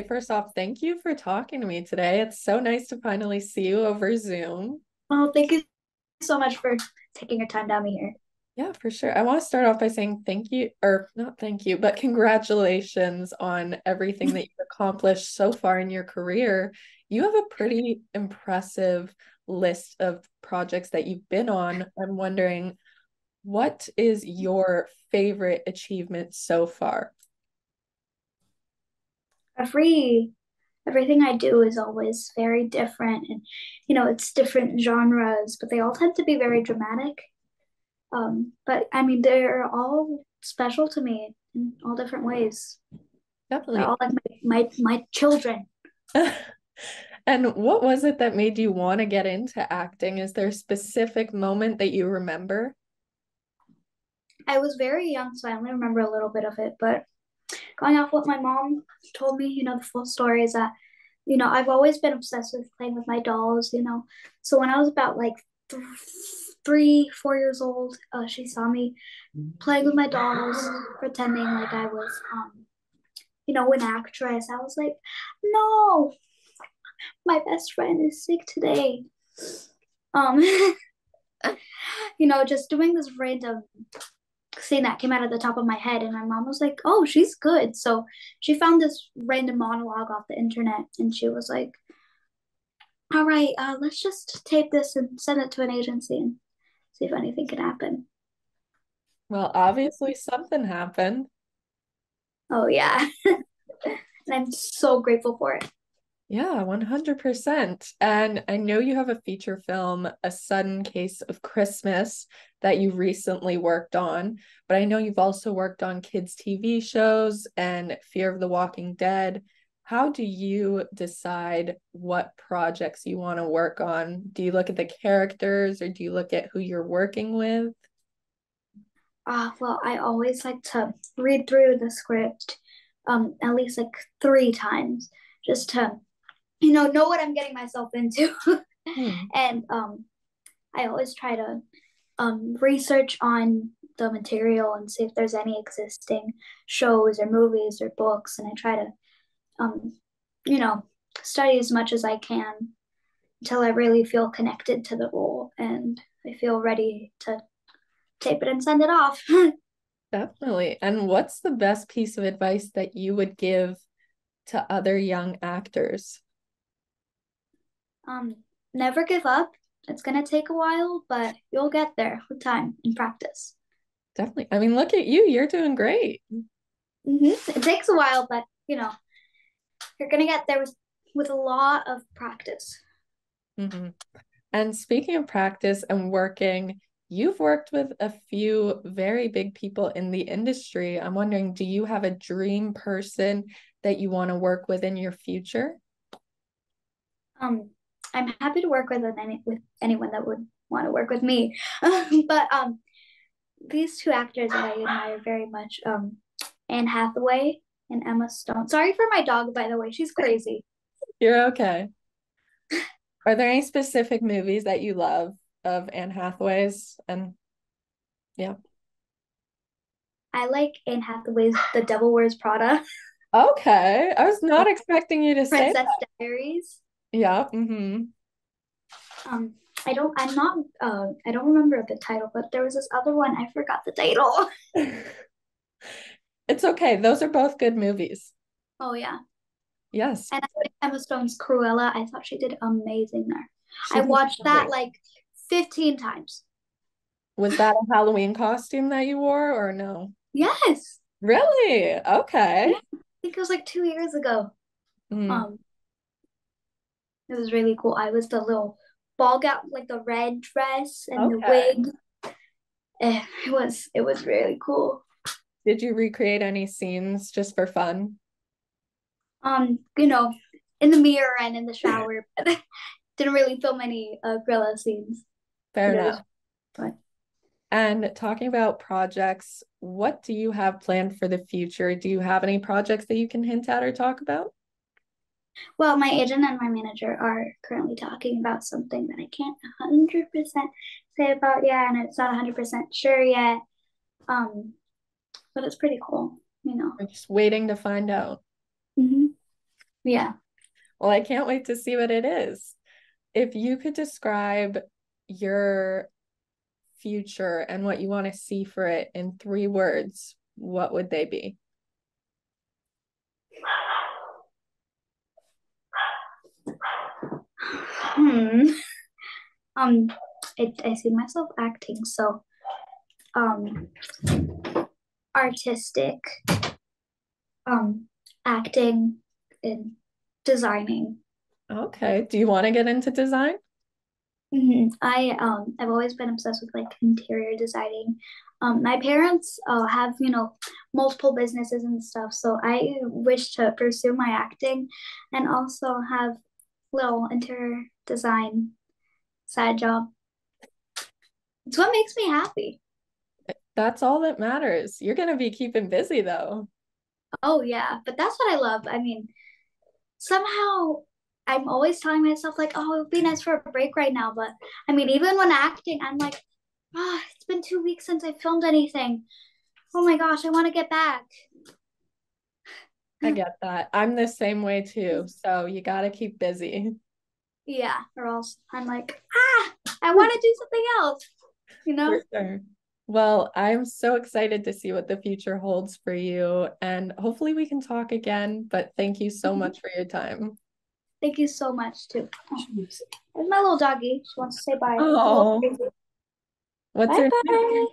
say, first off, thank you for talking to me today. It's so nice to finally see you over Zoom. Well, thank you so much for taking your time down here. Yeah, for sure. I want to start off by saying thank you, or not thank you, but congratulations on everything that you've accomplished so far in your career. You have a pretty impressive list of projects that you've been on. I'm wondering, what is your favorite achievement so far? Every everything I do is always very different and you know, it's different genres, but they all tend to be very dramatic. Um, but I mean they're all special to me in all different ways. Definitely. They're all like my my, my children. And what was it that made you want to get into acting? Is there a specific moment that you remember? I was very young, so I only remember a little bit of it. But going off what my mom told me, you know, the full story is that, you know, I've always been obsessed with playing with my dolls, you know. So when I was about like th- three, four years old, uh, she saw me playing with my dolls, pretending like I was, um, you know, an actress. I was like, no, my best friend is sick today. Um, you know, just doing this random scene that came out of the top of my head, and my mom was like, "Oh, she's good." So she found this random monologue off the internet, and she was like, "All right, uh, let's just tape this and send it to an agency and see if anything can happen." Well, obviously something happened. Oh yeah, and I'm so grateful for it. Yeah, 100%. And I know you have a feature film, A Sudden Case of Christmas, that you recently worked on, but I know you've also worked on kids' TV shows and Fear of the Walking Dead. How do you decide what projects you want to work on? Do you look at the characters or do you look at who you're working with? Uh, well, I always like to read through the script um, at least like three times just to you know know what i'm getting myself into. Hmm. and um i always try to um research on the material and see if there's any existing shows or movies or books. And i try to um you know study as much as i can until i really feel connected to the role and i feel ready to tape it and send it off. Definitely. And what's the best piece of advice that you would give to other young actors um, never give up. It's gonna take a while, but you'll get there with time and practice. Definitely. I mean, look at you. You're doing great. Mm-hmm. It takes a while, but you know, you're gonna get there with with a lot of practice. Mm-hmm. And speaking of practice and working, you've worked with a few very big people in the industry. I'm wondering, do you have a dream person that you want to work with in your future? Um, I'm happy to work with any with anyone that would want to work with me. but um, these two actors that I admire very much, um, Anne Hathaway and Emma Stone. Sorry for my dog, by the way. She's crazy. You're okay. Are there any specific movies that you love of Anne Hathaway's? And yeah. I like Anne Hathaway's The Devil Wears Prada. Okay. I was not expecting you to Princess say Princess Diaries. Yeah. Mm-hmm. Um, I don't. I'm not. Uh, I don't remember the title, but there was this other one. I forgot the title. it's okay. Those are both good movies. Oh yeah. Yes. And Emma Stone's Cruella. I thought she did amazing there. She I watched that like 15 times. Was that a Halloween costume that you wore or no? Yes. Really? Okay. I think it was like two years ago. Mm. Um, it was really cool. I was the little ball gown, like the red dress and okay. the wig. Eh, it was it was really cool. Did you recreate any scenes just for fun? Um, you know, in the mirror and in the shower, but didn't really film any uh, gorilla scenes. Fair enough. But and talking about projects, what do you have planned for the future? Do you have any projects that you can hint at or talk about? Well, my agent and my manager are currently talking about something that I can't 100% say about yet, and it's not 100% sure yet. Um, but it's pretty cool, you know. We're just waiting to find out. Mm-hmm. Yeah. Well, I can't wait to see what it is. If you could describe your future and what you want to see for it in three words, what would they be? Hmm. Um, it, I see myself acting, so um artistic, um, acting and designing. Okay. Do you want to get into design? hmm I um I've always been obsessed with like interior designing. Um, my parents uh, have you know multiple businesses and stuff, so I wish to pursue my acting and also have little interior design side job. It's what makes me happy. That's all that matters. You're going to be keeping busy though. Oh yeah, but that's what I love. I mean, somehow I'm always telling myself like, oh, it would be nice for a break right now. But I mean, even when acting, I'm like, ah, oh, it's been two weeks since I filmed anything. Oh my gosh, I want to get back. I get that. I'm the same way too. So you got to keep busy. Yeah, or else I'm like, ah, I want to do something else. You know? Sure. Well, I'm so excited to see what the future holds for you. And hopefully we can talk again. But thank you so mm-hmm. much for your time. Thank you so much, too. Oh, there's my little doggy. She wants to say bye. Oh. What's bye her bye. name?